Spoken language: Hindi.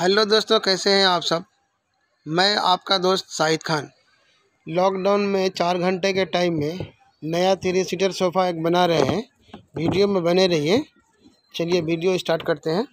हेलो दोस्तों, कैसे हैं आप सब? मैं आपका दोस्त शाहिद खान। लॉकडाउन में चार घंटे के टाइम में नया थ्री सीटर सोफ़ा एक बना रहे हैं। वीडियो में बने रहिए। चलिए वीडियो स्टार्ट करते हैं।